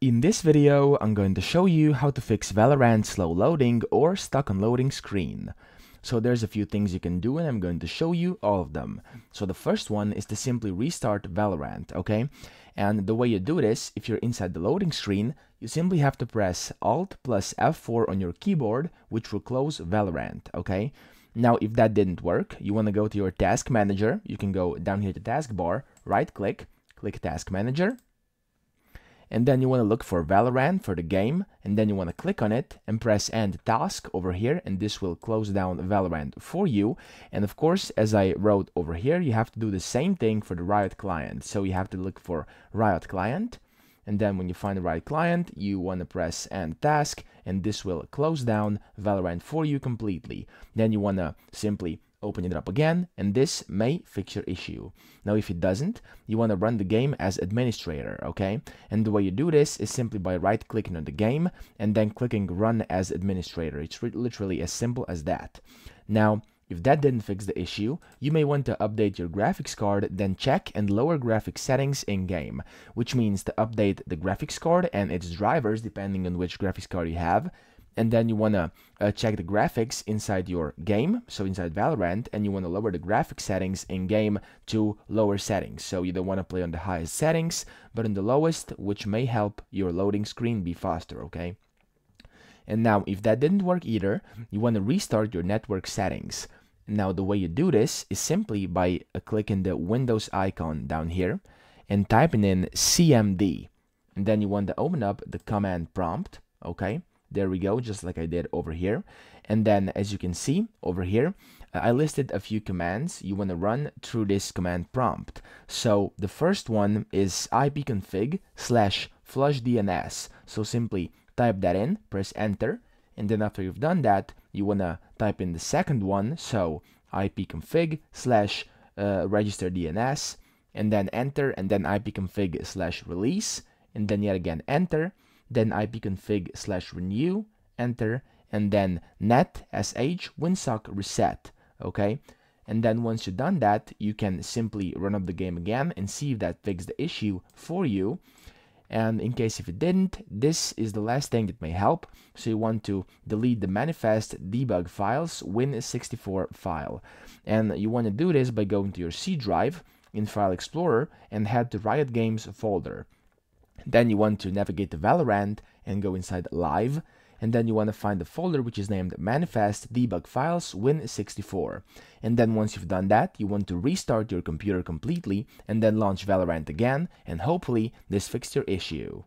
In this video, I'm going to show you how to fix Valorant slow loading or stuck on loading screen. So there's a few things you can do and I'm going to show you all of them. So the first one is to simply restart Valorant, okay? And the way you do this, if you're inside the loading screen, you simply have to press Alt plus F4 on your keyboard, which will close Valorant, okay? Now, if that didn't work, you want to go to your task manager. You can go down here to taskbar, right click, click task manager, and then you want to look for Valorant for the game and then you want to click on it and press end task over here and this will close down Valorant for you. And of course as I wrote over here you have to do the same thing for the Riot client. So you have to look for Riot client and then when you find the Riot client you want to press end task and this will close down Valorant for you completely. Then you want to simply open it up again, and this may fix your issue. Now, if it doesn't, you want to run the game as administrator, okay? And the way you do this is simply by right-clicking on the game and then clicking run as administrator. It's literally as simple as that. Now, if that didn't fix the issue, you may want to update your graphics card, then check and lower graphics settings in-game, which means to update the graphics card and its drivers depending on which graphics card you have, and then you want to uh, check the graphics inside your game, so inside Valorant, and you want to lower the graphic settings in game to lower settings. So you don't want to play on the highest settings, but on the lowest, which may help your loading screen be faster, okay? And now, if that didn't work either, you want to restart your network settings. Now, the way you do this is simply by uh, clicking the Windows icon down here and typing in CMD. And then you want to open up the command prompt, okay? There we go, just like I did over here. And then as you can see over here, uh, I listed a few commands you want to run through this command prompt. So the first one is ipconfig slash flush DNS. So simply type that in, press enter, and then after you've done that, you want to type in the second one, so ipconfig slash uh, register DNS, and then enter, and then ipconfig slash release, and then yet again enter, then ipconfig slash renew, enter, and then netsh winsock reset, okay? And then once you've done that, you can simply run up the game again and see if that fixed the issue for you. And in case if it didn't, this is the last thing that may help. So you want to delete the manifest debug files win64 file. And you want to do this by going to your C drive in File Explorer and head to Riot Games folder. Then you want to navigate to Valorant and go inside Live. And then you want to find the folder which is named Manifest Debug Files Win64. And then once you've done that, you want to restart your computer completely and then launch Valorant again. And hopefully this fixed your issue.